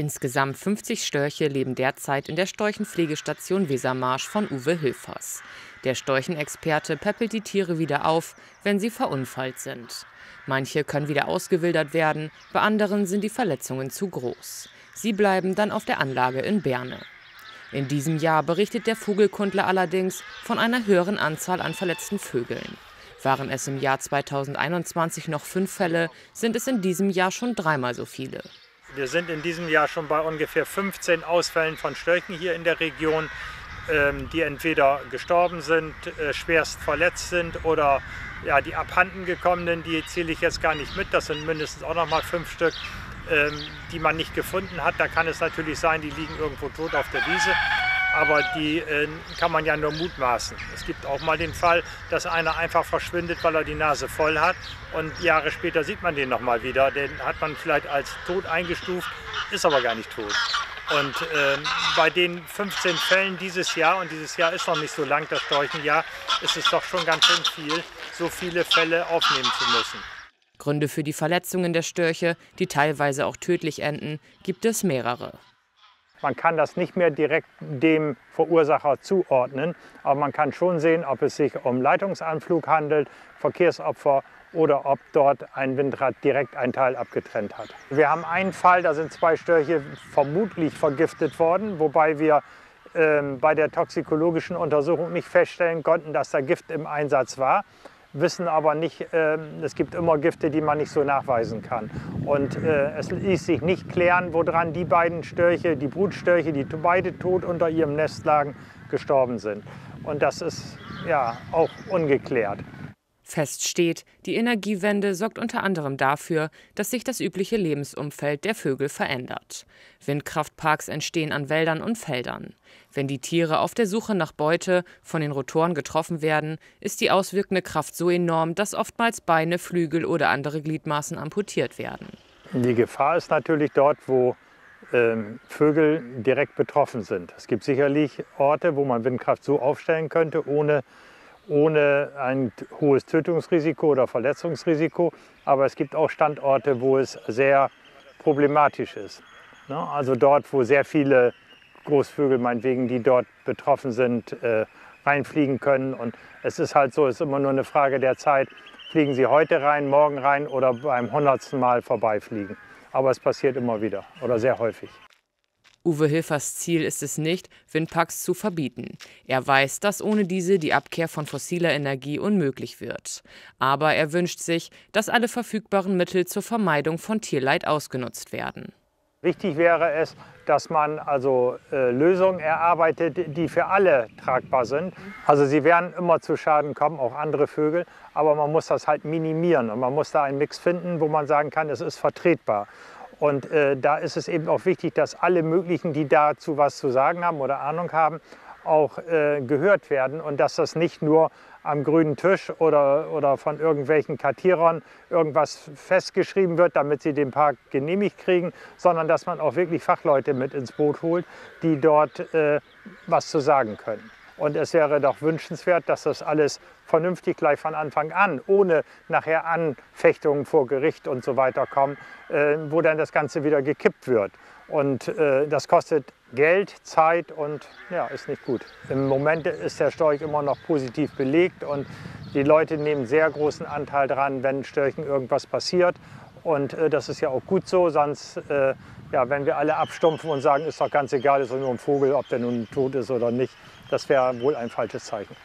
Insgesamt 50 Störche leben derzeit in der Storchenpflegestation Wesermarsch von Uwe Hilfers. Der Storchenexperte peppelt die Tiere wieder auf, wenn sie verunfallt sind. Manche können wieder ausgewildert werden, bei anderen sind die Verletzungen zu groß. Sie bleiben dann auf der Anlage in Berne. In diesem Jahr berichtet der Vogelkundler allerdings von einer höheren Anzahl an verletzten Vögeln. Waren es im Jahr 2021 noch fünf Fälle, sind es in diesem Jahr schon dreimal so viele. Wir sind in diesem Jahr schon bei ungefähr 15 Ausfällen von Störchen hier in der Region, ähm, die entweder gestorben sind, äh, schwerst verletzt sind oder ja, die abhanden gekommenen, die zähle ich jetzt gar nicht mit. Das sind mindestens auch noch mal fünf Stück, ähm, die man nicht gefunden hat. Da kann es natürlich sein, die liegen irgendwo tot auf der Wiese aber die äh, kann man ja nur mutmaßen. Es gibt auch mal den Fall, dass einer einfach verschwindet, weil er die Nase voll hat und Jahre später sieht man den nochmal wieder. Den hat man vielleicht als tot eingestuft, ist aber gar nicht tot. Und äh, bei den 15 Fällen dieses Jahr, und dieses Jahr ist noch nicht so lang, das Storchenjahr, ist es doch schon ganz schön viel, so viele Fälle aufnehmen zu müssen. Gründe für die Verletzungen der Störche, die teilweise auch tödlich enden, gibt es mehrere. Man kann das nicht mehr direkt dem Verursacher zuordnen, aber man kann schon sehen, ob es sich um Leitungsanflug handelt, Verkehrsopfer oder ob dort ein Windrad direkt ein Teil abgetrennt hat. Wir haben einen Fall, da sind zwei Störche vermutlich vergiftet worden, wobei wir ähm, bei der toxikologischen Untersuchung nicht feststellen konnten, dass da Gift im Einsatz war wissen aber nicht, äh, es gibt immer Gifte, die man nicht so nachweisen kann. Und äh, es ließ sich nicht klären, woran die beiden Störche, die Brutstörche, die beide tot unter ihrem Nest lagen, gestorben sind. Und das ist ja auch ungeklärt. Fest steht, die Energiewende sorgt unter anderem dafür, dass sich das übliche Lebensumfeld der Vögel verändert. Windkraftparks entstehen an Wäldern und Feldern. Wenn die Tiere auf der Suche nach Beute von den Rotoren getroffen werden, ist die auswirkende Kraft so enorm, dass oftmals Beine, Flügel oder andere Gliedmaßen amputiert werden. Die Gefahr ist natürlich dort, wo ähm, Vögel direkt betroffen sind. Es gibt sicherlich Orte, wo man Windkraft so aufstellen könnte, ohne ohne ein hohes Tötungsrisiko oder Verletzungsrisiko. Aber es gibt auch Standorte, wo es sehr problematisch ist. Ne? Also dort, wo sehr viele Großvögel, meinetwegen, die dort betroffen sind, äh, reinfliegen können. Und es ist halt so, es ist immer nur eine Frage der Zeit, fliegen sie heute rein, morgen rein oder beim hundertsten Mal vorbeifliegen. Aber es passiert immer wieder oder sehr häufig. Uwe Hilfers Ziel ist es nicht, Windparks zu verbieten. Er weiß, dass ohne diese die Abkehr von fossiler Energie unmöglich wird. Aber er wünscht sich, dass alle verfügbaren Mittel zur Vermeidung von Tierleid ausgenutzt werden. Wichtig wäre es, dass man also äh, Lösungen erarbeitet, die für alle tragbar sind. Also sie werden immer zu Schaden kommen, auch andere Vögel, aber man muss das halt minimieren und man muss da einen Mix finden, wo man sagen kann, es ist vertretbar. Und äh, da ist es eben auch wichtig, dass alle möglichen, die dazu was zu sagen haben oder Ahnung haben, auch äh, gehört werden und dass das nicht nur am grünen Tisch oder, oder von irgendwelchen Kartierern irgendwas festgeschrieben wird, damit sie den Park genehmigt kriegen, sondern dass man auch wirklich Fachleute mit ins Boot holt, die dort äh, was zu sagen können. Und es wäre doch wünschenswert, dass das alles vernünftig gleich von Anfang an, ohne nachher Anfechtungen vor Gericht und so weiter kommen, äh, wo dann das Ganze wieder gekippt wird. Und äh, das kostet Geld, Zeit und ja, ist nicht gut. Im Moment ist der Storch immer noch positiv belegt und die Leute nehmen sehr großen Anteil daran, wenn Störchen irgendwas passiert. Und äh, das ist ja auch gut so, sonst, äh, ja, wenn wir alle abstumpfen und sagen, ist doch ganz egal, ist doch nur ein Vogel, ob der nun tot ist oder nicht, das wäre wohl ein falsches Zeichen.